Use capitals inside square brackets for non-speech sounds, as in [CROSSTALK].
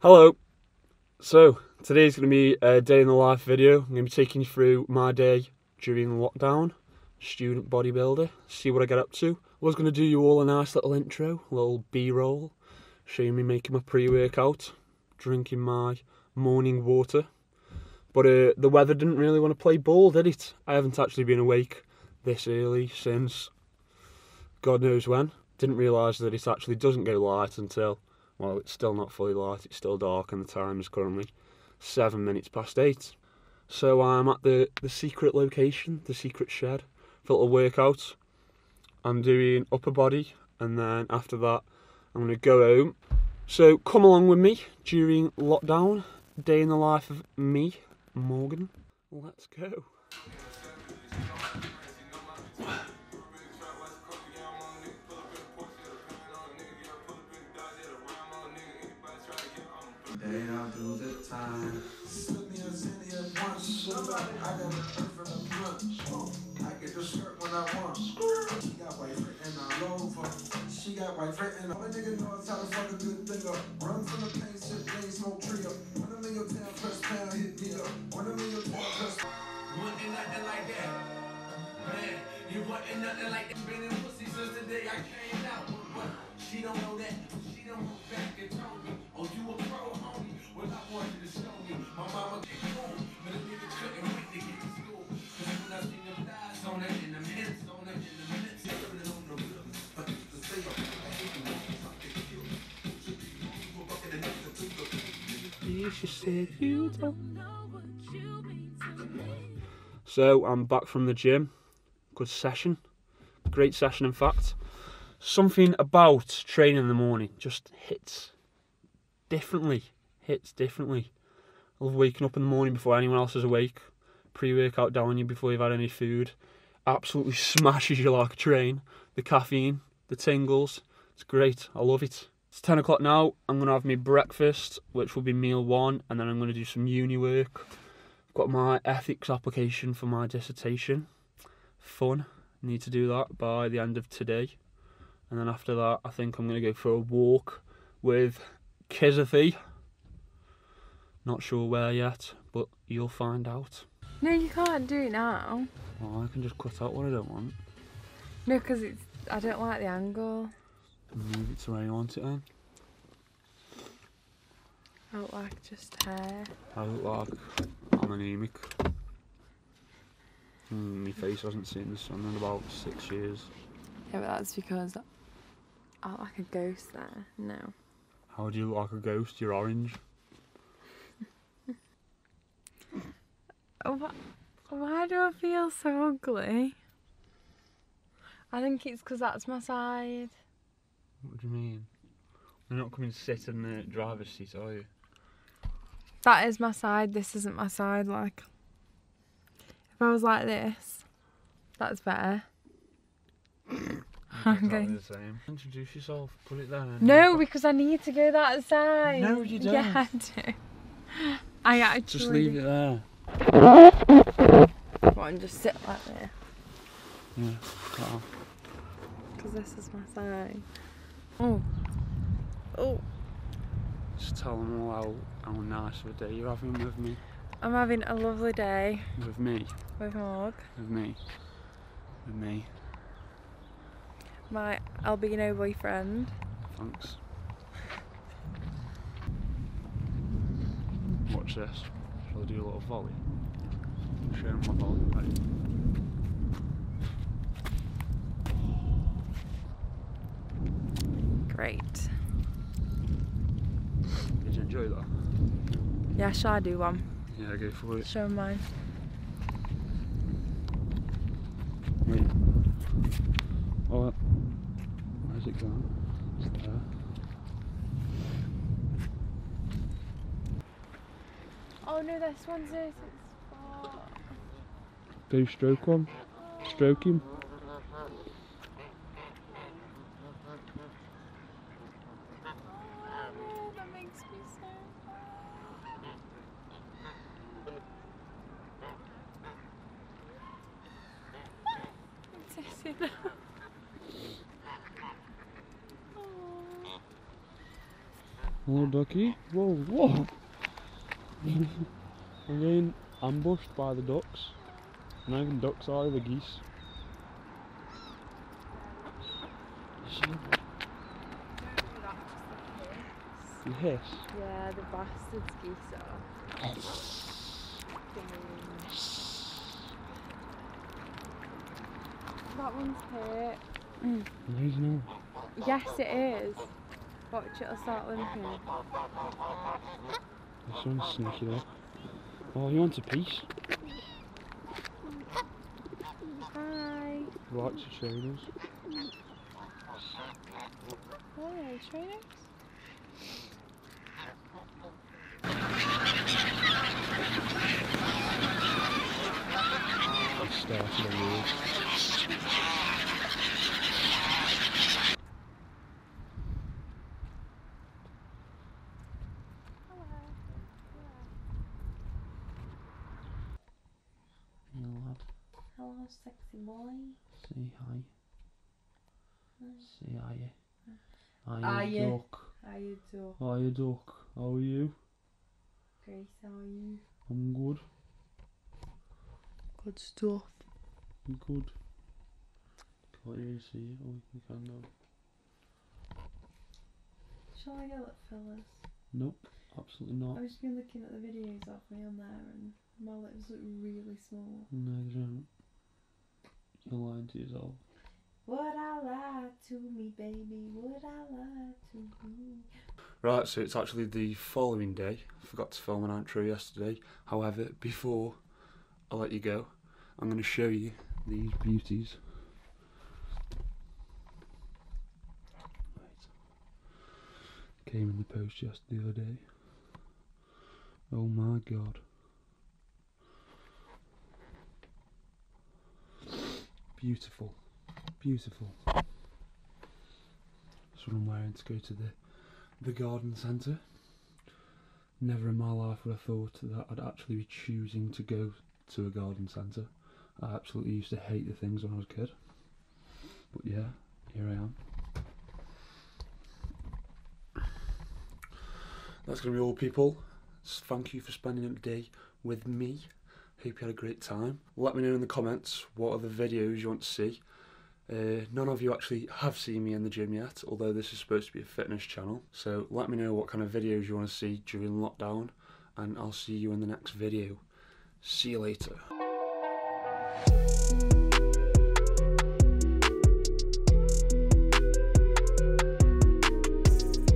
Hello. So today's going to be a day in the life video. I'm going to be taking you through my day during lockdown. Student bodybuilder. See what I get up to. I was going to do you all a nice little intro, a little B-roll, showing me making my pre-workout, drinking my morning water. But uh, the weather didn't really want to play ball, did it? I haven't actually been awake this early since God knows when. Didn't realise that it actually doesn't go light until well, it's still not fully light, it's still dark, and the time is currently seven minutes past eight. So I'm at the, the secret location, the secret shed, for a little workout. I'm doing upper body, and then after that, I'm going to go home. So come along with me during lockdown, day in the life of me, Morgan. Let's go. Day out through the time. Slip me a zenny at once. I got a perfect lunch. I get the skirt when I want. She got white written all over. She got white written all. A nigga knows how to fuck a good thing up. Run from the pain, shit, play, smoke tree up. One of me your town press pound, hit me up. One of me your town press. Wasn't nothing like that. Man, you wasn't nothing like that. Been in pussy since the day I came out. But she don't know that. She don't look back the You should say you don't. So I'm back from the gym. Good session. Great session, in fact. Something about training in the morning just hits differently. Hits differently. I love waking up in the morning before anyone else is awake. Pre workout down you before you've had any food. Absolutely [LAUGHS] smashes you like a train. The caffeine, the tingles. It's great. I love it. It's 10 o'clock now. I'm going to have my breakfast, which will be meal one, and then I'm going to do some uni work. I've got my ethics application for my dissertation. Fun. Need to do that by the end of today. And then after that, I think I'm going to go for a walk with Kizathy. Not sure where yet, but you'll find out. No, you can't do it now. Well, I can just cut out what I don't want No, because it's. I don't like the angle. And move it to where you want it then. I don't like just hair. I look like I'm anemic. Mm, my face hasn't seen the sun in about six years. Yeah, but that's because I look like a ghost there. No. How do you look like a ghost? You're orange. [LAUGHS] Why do I feel so ugly? I think it's because that's my side. What do you mean? You're not coming to sit in the driver's seat, are you? That is my side. This isn't my side. Like, if I was like this, that's better. [LAUGHS] Okay. the same. Introduce yourself. Put it there. No, because I need to go that side. No, you don't. Yeah, I do. I actually. Just leave it there. Go on, just sit like this. Yeah. Because this is my side. Mm. Oh. Oh. Just tell them all how, how nice of a day you're having with me. I'm having a lovely day With me. with Morg, With me. With me. my albino boyfriend. Thanks. Watch this. Shall I do a little volley? Show them my volley. Ready? Great. Did you enjoy that? Yeah, shall I do one? Yeah, go for it. Show mine. Wait. Oh, where's it gone? It's there. Oh no, this one's it. Go stroke one. Stroke him. Oh. Hello, ducky. Whoa, whoa. I'm getting ambushed by the ducks. Not even ducks are the geese. Hiss. Yeah, the bastards geese are. That one's hurt. No, he's not. Yes, it is. Watch, it'll start limping. This one's sneaky up. Oh, you want a piece? Hi. Right to shoulders. Hello, trainers. It started a war. Hello, lad. Hello, sexy boy. Say hi. Say hiya. Hiya. Hiya, duck. How you do? Hiya, duck. How are you? Grace, how are you? I'm good. Good stuff. I'm good. Can't really see you. Oh, you can now. Shall I get lip fillers? Nope, absolutely not. I've just been looking at the videos of me on there and my lips look really small. No, they don't. You're lying to yourself. Would I lie to me, baby? Would I lie to me? Right, so it's actually the following day. I forgot to film an outro yesterday. However, before I let you go, I'm going to show you these beauties. Right. Came in the post just the other day. Oh my god. Beautiful. Beautiful. That's what I'm wearing to go to the the garden centre. Never in my life would I thought that I'd actually be choosing to go to a garden centre. I absolutely used to hate the things when I was a kid. But yeah, here I am. That's going to be all, people. Thank you for spending a day with me. Hope you had a great time. Let me know in the comments what other videos you want to see. Uh, none of you actually have seen me in the gym yet, although this is supposed to be a fitness channel. So let me know what kind of videos you want to see during lockdown, and I'll see you in the next video. See you later.